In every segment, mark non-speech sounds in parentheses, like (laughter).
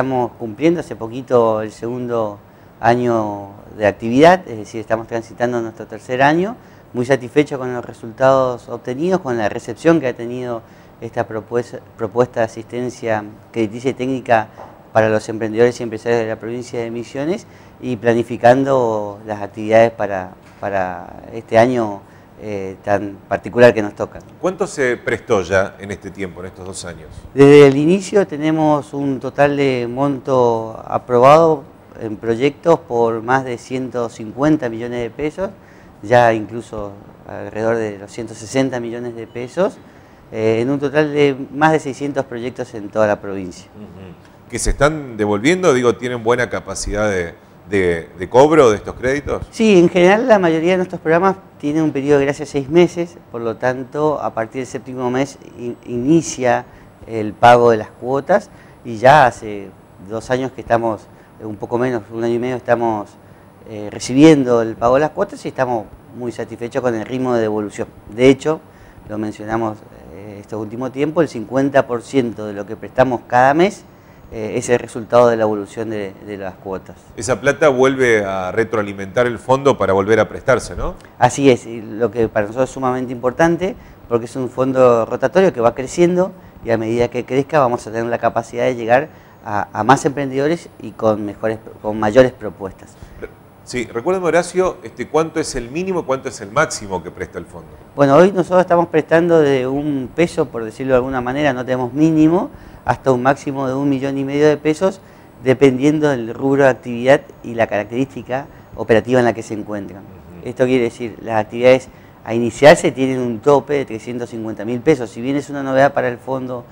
estamos cumpliendo hace poquito el segundo año de actividad, es decir, estamos transitando nuestro tercer año, muy satisfechos con los resultados obtenidos, con la recepción que ha tenido esta propuesta, propuesta de asistencia crediticia y técnica para los emprendedores y empresarios de la provincia de Misiones y planificando las actividades para, para este año eh, tan particular que nos toca. ¿Cuánto se prestó ya en este tiempo, en estos dos años? Desde el inicio tenemos un total de monto aprobado en proyectos por más de 150 millones de pesos, ya incluso alrededor de los 160 millones de pesos, eh, en un total de más de 600 proyectos en toda la provincia. ¿Que se están devolviendo? Digo, ¿tienen buena capacidad de, de, cobro de estos créditos? Sí, en general la mayoría de nuestros programas tienen un periodo de gracia de seis meses, por lo tanto a partir del séptimo mes inicia el pago de las cuotas y ya hace dos años que estamos, un poco menos, un año y medio estamos eh, recibiendo el pago de las cuotas y estamos muy satisfechos con el ritmo de devolución. De hecho, lo mencionamos eh, este último tiempo, el 50% de lo que prestamos cada mes eh, es el resultado de la evolución de, las cuotas. Esa plata vuelve a retroalimentar el fondo para volver a prestarse, ¿no? Así es, lo que para nosotros es sumamente importante porque es un fondo rotatorio que va creciendo y a medida que crezca vamos a tener la capacidad de llegar a, más emprendedores y con, mejores, con mayores propuestas. Sí, recuérdame Horacio, este, ¿cuánto es el mínimo, cuánto es el máximo que presta el fondo? Bueno, hoy nosotros estamos prestando de un peso, por decirlo de alguna manera, no tenemos mínimo, hasta un máximo de un millón y medio de pesos, dependiendo del rubro de actividad y la característica operativa en la que se encuentran. Esto quiere decir, las actividades a iniciarse tienen un tope de 350 mil pesos. Si bien es una novedad para el fondo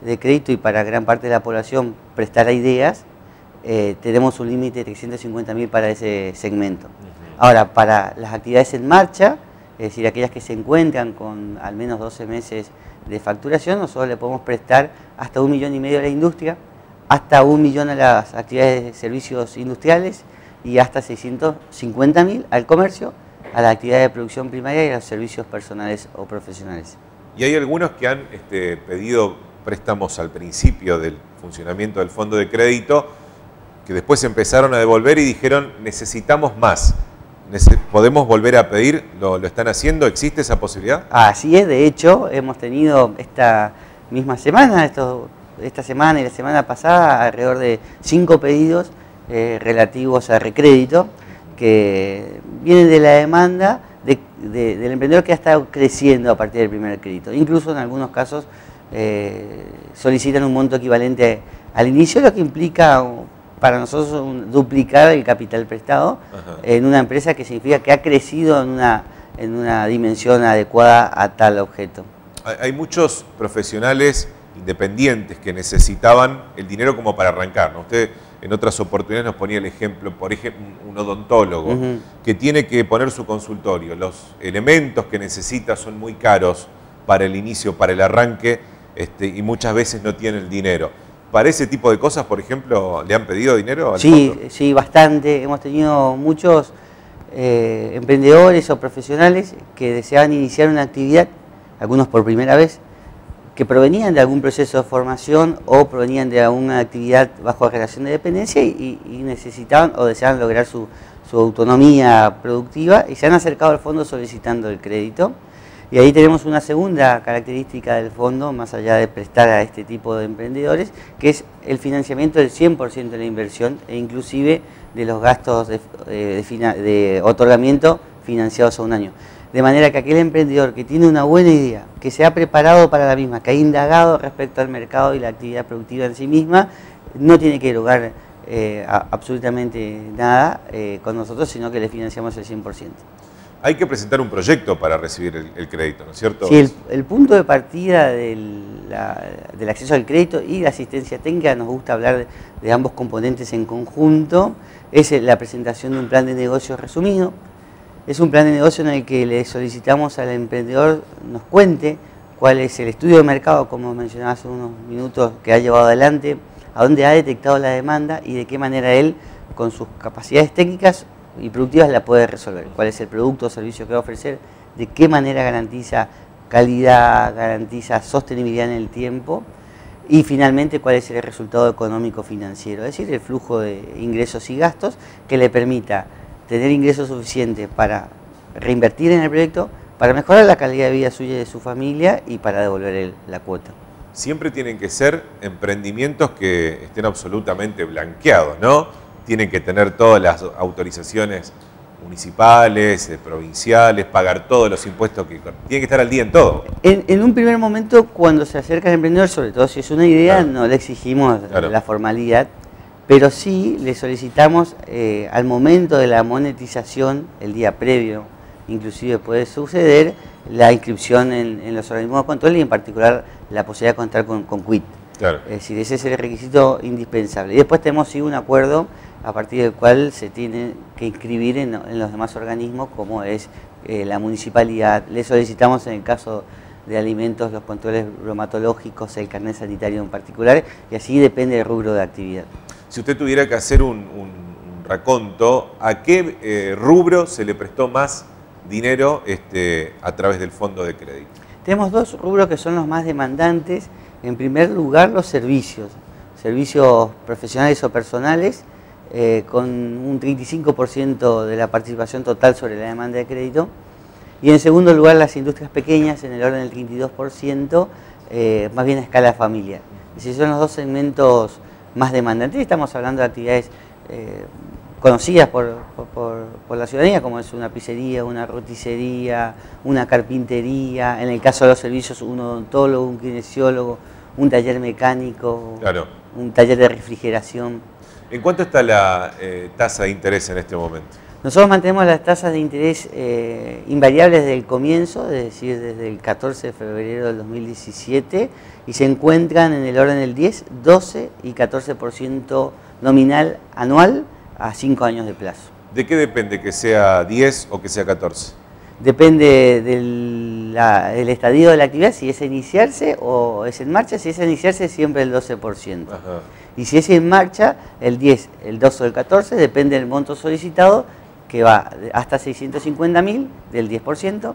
de crédito y para gran parte de la población prestar ideas, eh, tenemos un límite de 350 mil para ese segmento. Ahora, para las actividades en marcha, es decir, aquellas que se encuentran con al menos 12 meses de facturación, nosotros le podemos prestar hasta un millón y medio a la industria, hasta un millón a las actividades de servicios industriales y hasta 650 mil al comercio, a la actividad de producción primaria y a los servicios personales o profesionales. Y hay algunos que han este, pedido préstamos al principio del funcionamiento del fondo de crédito, que después empezaron a devolver y dijeron necesitamos más. ¿Podemos volver a pedir? ¿Lo, están haciendo? ¿Existe esa posibilidad? Así es, de hecho, hemos tenido esta misma semana, esta semana y la semana pasada, alrededor de cinco pedidos eh, relativos a recrédito que vienen de la demanda del emprendedor que ha estado creciendo a partir del primer crédito. Incluso en algunos casos eh, solicitan un monto equivalente al inicio, lo que implica para nosotros duplicar el capital prestado en una empresa que significa que ha crecido en una, en una dimensión adecuada a tal objeto. Hay muchos profesionales independientes que necesitaban el dinero como para arrancar. Usted en otras oportunidades nos ponía el ejemplo, por ejemplo, un odontólogo que tiene que poner su consultorio. Los elementos que necesita son muy caros para el inicio, para el arranque, este, y muchas veces no tiene el dinero para ese tipo de cosas, por ejemplo, le han pedido dinero? sí, sí, bastante. Hemos tenido muchos eh, emprendedores o profesionales que deseaban iniciar una actividad, algunos por primera vez, que provenían de algún proceso de formación o provenían de alguna actividad bajo relación de dependencia y, necesitaban o deseaban lograr su, su autonomía productiva y se han acercado al fondo solicitando el crédito. Y ahí tenemos una segunda característica del fondo, más allá de prestar a este tipo de emprendedores, que es el financiamiento del 100% de la inversión e inclusive de los gastos de, de, otorgamiento financiados a un año. De manera que aquel emprendedor que tiene una buena idea, que se ha preparado para la misma, que ha indagado respecto al mercado y la actividad productiva en sí misma, no tiene que lograr eh, absolutamente nada eh, con nosotros, sino que le financiamos el 100% hay que presentar un proyecto para recibir el, crédito, ¿no es cierto? Sí, el, punto de partida del, acceso al crédito y la asistencia técnica, nos gusta hablar de, ambos componentes en conjunto, es la presentación de un plan de negocio resumido. Es un plan de negocio en el que le solicitamos al emprendedor nos cuente cuál es el estudio de mercado, como mencionaba hace unos minutos, que ha llevado adelante, a dónde ha detectado la demanda y de qué manera él, con sus capacidades técnicas, y productivas la puede resolver. ¿Cuál es el producto o servicio que va a ofrecer? ¿De qué manera garantiza calidad, garantiza sostenibilidad en el tiempo? y finalmente cuál es el resultado económico financiero, es decir, el flujo de ingresos y gastos que le permita tener ingresos suficientes para reinvertir en el proyecto, para mejorar la calidad de vida suya y de su familia y para devolver la cuota. Siempre tienen que ser emprendimientos que estén absolutamente blanqueados, ¿no? Tienen que tener todas las autorizaciones municipales, eh, provinciales, pagar todos los impuestos que... Tienen que estar al día en todo. En, un primer momento, cuando se acerca el emprendedor, sobre todo si es una idea, no le exigimos la formalidad, pero sí le solicitamos eh, al momento de la monetización, el día previo, inclusive puede suceder, la inscripción en, los organismos de control y en particular la posibilidad de contar con, con quit. Es decir, ese es el requisito indispensable. Y después tenemos sí, un acuerdo a partir del cual se tiene que inscribir en, los demás organismos, como es eh, la municipalidad. Le solicitamos en el caso de alimentos los controles bromatológicos, el carnet sanitario en particular, y así depende del rubro de actividad. Si usted tuviera que hacer un, raconto, ¿a qué eh, rubro se le prestó más dinero este, a través del fondo de crédito? Tenemos dos rubros que son los más demandantes. En primer lugar, los servicios, servicios profesionales o personales, eh, con un 35% de la participación total sobre la demanda de crédito. Y en segundo lugar, las industrias pequeñas, en el orden del 32%, eh, más bien a escala familiar. Si son los dos segmentos más demandantes. Estamos hablando de actividades eh, conocidas por, la ciudadanía, como es una pizzería, una roticería, una carpintería, en el caso de los servicios, un odontólogo, un kinesiólogo, un taller mecánico, un taller de refrigeración. ¿En cuánto está la eh, tasa de interés en este momento? Nosotros mantenemos las tasas de interés eh, invariables desde el comienzo, es decir, desde el 14 de febrero del 2017, y se encuentran en el orden del 10, 12 y 14% nominal anual a 5 años de plazo. ¿De qué depende que sea 10 o que sea 14? Depende del, estadio de la actividad, si es iniciarse o es en marcha, si es iniciarse siempre el 12%. Y si es en marcha, el 10, el 12 o el 14, depende del monto solicitado, que va hasta 650.000 del 10%,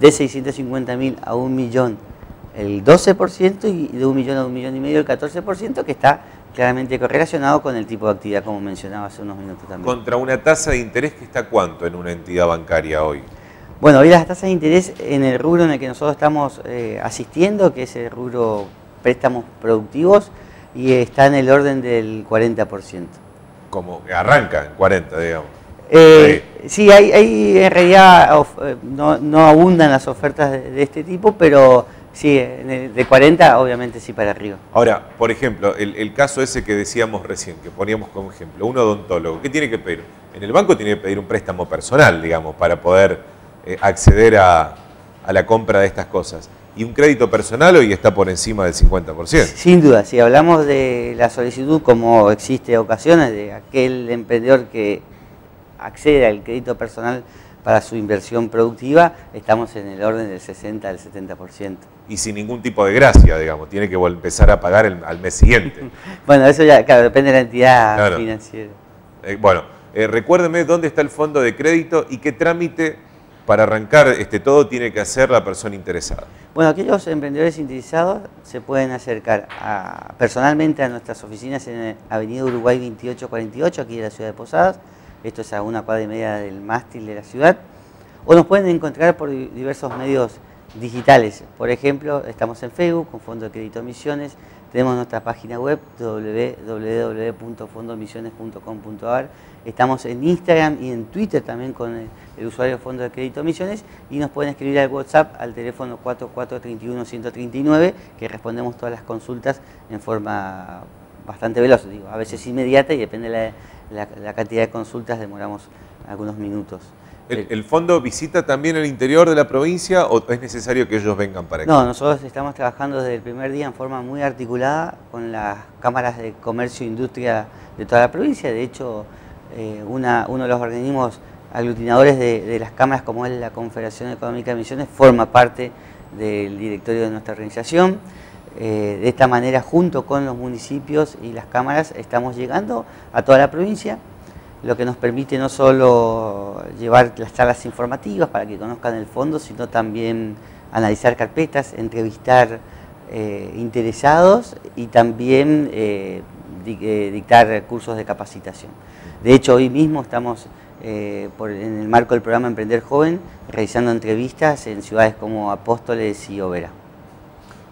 de 650.000 a un millón el 12% y de un millón a un millón y medio el 14%, que está claramente correlacionado con el tipo de actividad, como mencionaba hace unos minutos también. ¿Contra una tasa de interés que está cuánto en una entidad bancaria hoy? Bueno, hoy las tasas de interés en el rubro en el que nosotros estamos eh, asistiendo, que es el rubro préstamos productivos, y está en el orden del 40%. Como arranca en 40, digamos. Eh, sí, hay, en realidad eh, no, abundan las ofertas de, este tipo, pero sí, de 40 obviamente sí para arriba. Ahora, por ejemplo, el, caso ese que decíamos recién, que poníamos como ejemplo, un odontólogo, ¿qué tiene que pedir? En el banco tiene que pedir un préstamo personal, digamos, para poder eh, acceder a la compra de estas cosas y un crédito personal hoy está por encima del 50%. Sin duda, si hablamos de la solicitud como existe ocasiones de aquel emprendedor que accede al crédito personal para su inversión productiva, estamos en el orden del 60 al 70%. Y sin ningún tipo de gracia, digamos, tiene que empezar a pagar al mes siguiente. (laughs) bueno, eso ya, claro, depende de la entidad financiera. Eh, bueno, eh, recuérdeme dónde está el fondo de crédito y qué trámite para arrancar este todo tiene que hacer la persona interesada? Bueno, aquellos emprendedores interesados se pueden acercar personalmente a nuestras oficinas en Avenida Uruguay 2848, aquí en la ciudad de Posadas. Esto es a una cuadra y media del mástil de la ciudad. O nos pueden encontrar por diversos medios digitales. Por ejemplo, estamos en Facebook con Fondo de Crédito Misiones. Tenemos nuestra página web www.fondomisiones.com.ar Estamos en Instagram y en Twitter también con el, usuario Fondo de Crédito Misiones y nos pueden escribir al WhatsApp al teléfono 4431-139 que respondemos todas las consultas en forma bastante veloz, digo, a veces inmediata y depende de la, cantidad de consultas demoramos algunos minutos. ¿El, fondo visita también el interior de la provincia o es necesario que ellos vengan para acá? No, nosotros estamos trabajando desde el primer día en forma muy articulada con las cámaras de comercio e industria de toda la provincia. De hecho, eh, una, uno de los organismos aglutinadores de, las cámaras, como es la Confederación Económica de Misiones, forma parte del directorio de nuestra organización. Eh, de esta manera, junto con los municipios y las cámaras, estamos llegando a toda la provincia, lo que nos permite no solo llevar las charlas informativas para que conozcan el fondo, sino también analizar carpetas, entrevistar eh, interesados y también eh, dictar cursos de capacitación. De hecho, hoy mismo estamos por, en el marco del programa Emprender Joven realizando entrevistas en ciudades como Apóstoles y Overa.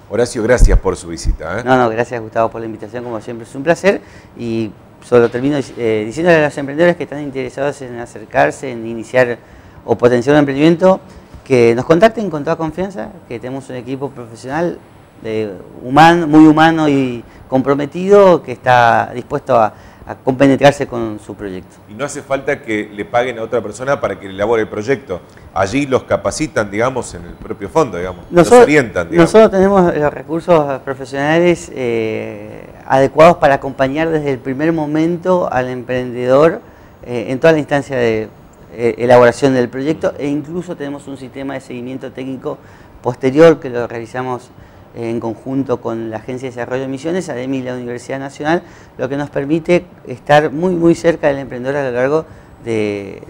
Horacio, gracias por su visita. No, no, gracias Gustavo por la invitación, como siempre es un placer y solo termino eh, diciéndole a los emprendedores que están interesados en acercarse, en iniciar o potenciar un emprendimiento, que nos contacten con toda confianza, que tenemos un equipo profesional de humano, muy humano y comprometido que está dispuesto a, a compenetrarse con su proyecto. Y no hace falta que le paguen a otra persona para que elabore el proyecto. Allí los capacitan, digamos, en el propio fondo, digamos. Nosotros, orientan, Nosotros tenemos los recursos profesionales eh, adecuados para acompañar desde el primer momento al emprendedor eh, en toda la instancia de eh, elaboración del proyecto e incluso tenemos un sistema de seguimiento técnico posterior que lo realizamos en conjunto con la Agencia de Desarrollo de Misiones, ADEMI y la Universidad Nacional, lo que nos permite estar muy, muy cerca del emprendedor a lo largo de,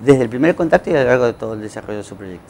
desde el primer contacto y a lo largo de todo el desarrollo de su proyecto.